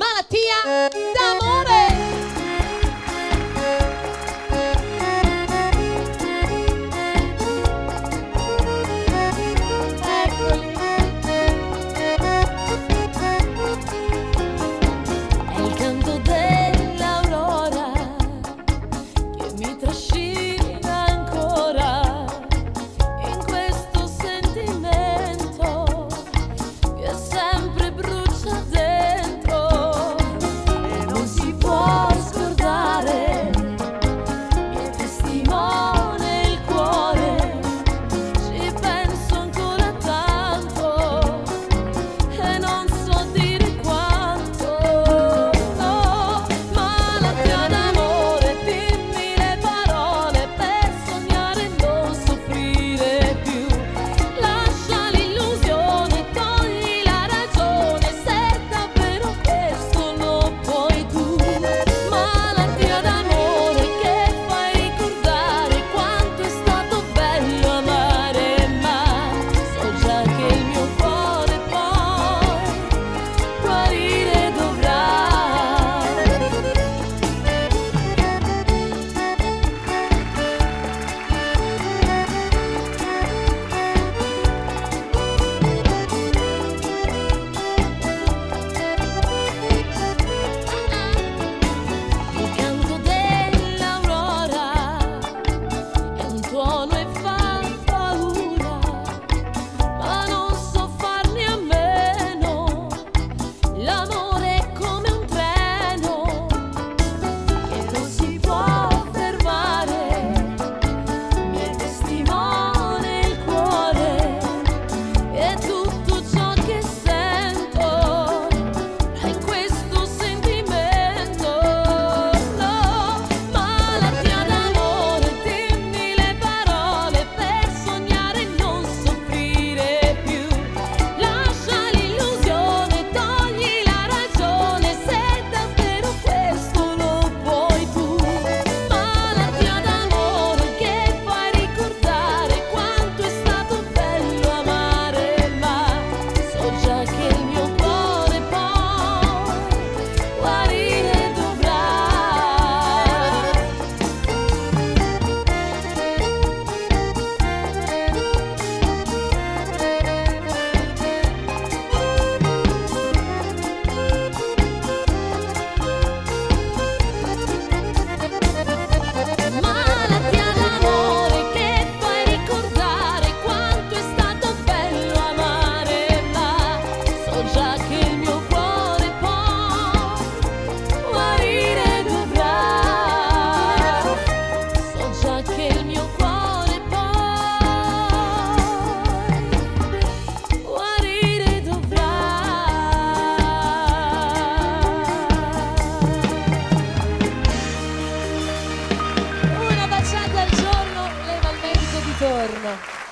malattia d'amore наверное.